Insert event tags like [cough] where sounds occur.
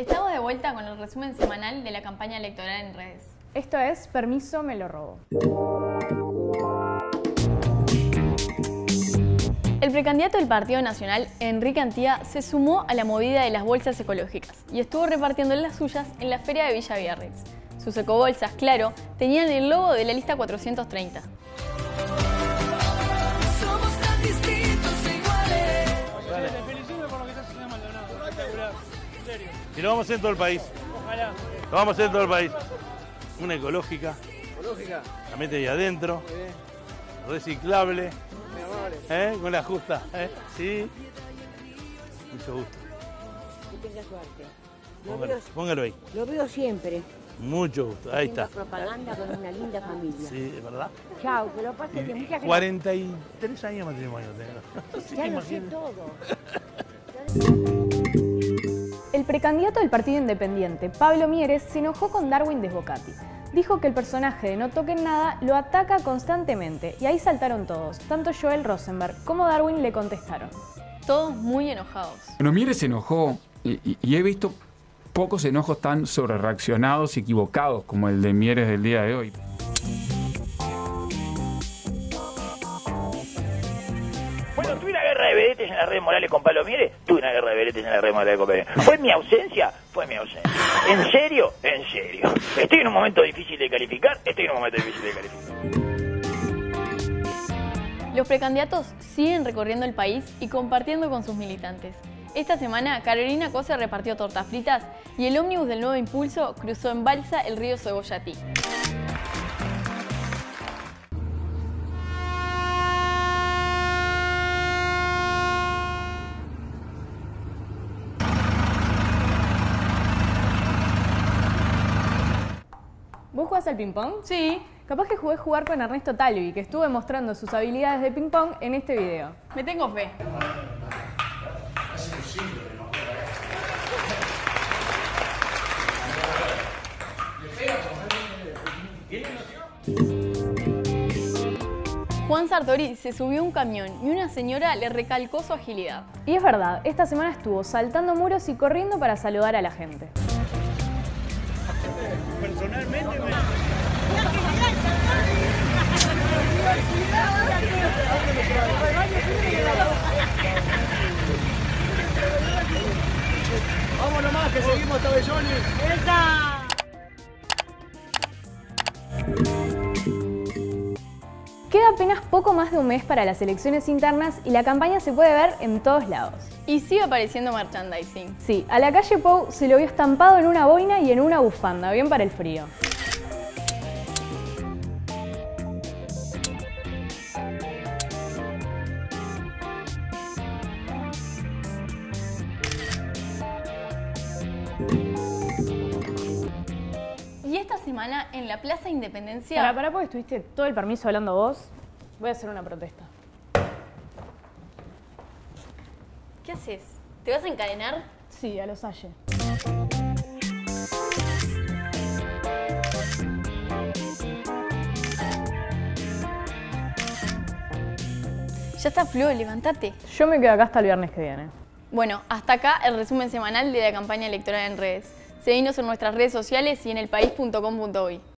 Estamos de vuelta con el resumen semanal de la campaña electoral en redes. Esto es Permiso me lo robo. El precandidato del Partido Nacional, Enrique Antía, se sumó a la movida de las bolsas ecológicas y estuvo repartiendo las suyas en la feria de Villa Biarritz. Sus ecobolsas, claro, tenían el logo de la lista 430. Serio. Y lo vamos a hacer en todo el país. Ojalá. Lo vamos a hacer en todo el país. Una ecológica, Ecológica, la mete ahí adentro, muy bien, reciclable, muy amable. ¿eh? con la justa. ¿eh? Sí. Mucho gusto. Que tenga suerte. Lo Póngalo, veo, póngalo ahí. lo veo siempre. Mucho gusto. Ahí está. propaganda con una linda familia. Sí, es verdad. Chao, que lo pases bien. Muchas gracias. 43 años de matrimonio tengo. [laughs] Ya lo sé todo. [laughs] El precandidato del Partido Independiente, Pablo Mieres, se enojó con Darwin Desbocati. Dijo que el personaje de No Toquen Nada lo ataca constantemente y ahí saltaron todos. Tanto Joel Rosenberg como Darwin le contestaron. Todos muy enojados. Bueno, Mieres se enojó y, y- y he visto pocos enojos tan sobrereaccionados y equivocados como el de Mieres del día de hoy. De vedetes en la red Morales con tuve una guerra de vedetes en la red Morales con Pablo Mieres. ¿Fue mi ausencia? Fue mi ausencia. ¿En serio? En serio. ¿Estoy en un momento difícil de calificar? Estoy en un momento difícil de calificar. Los precandidatos siguen recorriendo el país y compartiendo con sus militantes. Esta semana, Carolina Cosa repartió tortas fritas y el ómnibus del Nuevo Impulso cruzó en balsa el río Cebollatí. ¿Vos jugás al ping-pong? Sí, Capaz que jugué jugar con Ernesto Talvi, que estuvo demostrando sus habilidades de ping-pong en este video. me tengo fe. Juan Sartori se subió a un camión y una señora le recalcó su agilidad. Y es verdad, esta semana estuvo saltando muros y corriendo para saludar a la gente. Personalmente me... Vamos nomás, que seguimos tabellones. Queda apenas poco más de un mes para las elecciones internas y la campaña se puede ver en todos lados. Y sigue apareciendo merchandising. Sí, a la calle Pou se lo vio estampado en una boina y en una bufanda, bien para el frío. Y esta semana en la Plaza Independencia... Para, para, porque estuviste todo el permiso hablando vos, voy a hacer una protesta. ¿Qué haces? ¿Te vas a encadenar? Sí, a los Salle. Ya está, Flo, levántate. Yo me quedo acá hasta el viernes que viene. Bueno, hasta acá el resumen semanal de la campaña electoral en redes. Seguinos en nuestras redes sociales y en elpaís.com.uy.